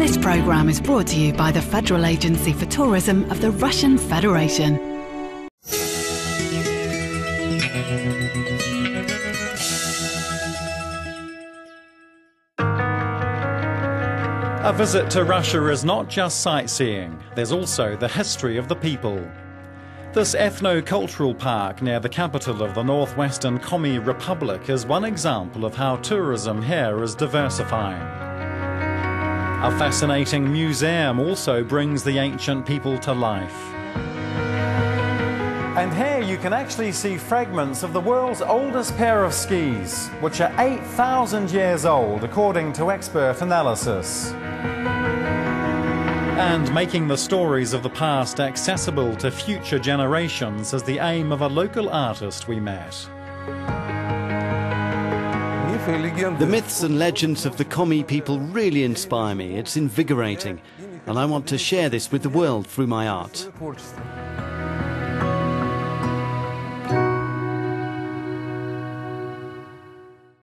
This program is brought to you by the Federal Agency for Tourism of the Russian Federation. A visit to Russia is not just sightseeing, there's also the history of the people. This ethno-cultural park near the capital of the northwestern Komi Republic is one example of how tourism here is diversifying. A fascinating museum also brings the ancient people to life. And here you can actually see fragments of the world's oldest pair of skis, which are 8,000 years old according to expert analysis. And making the stories of the past accessible to future generations is the aim of a local artist we met. The myths and legends of the Komi people really inspire me. It's invigorating. And I want to share this with the world through my art.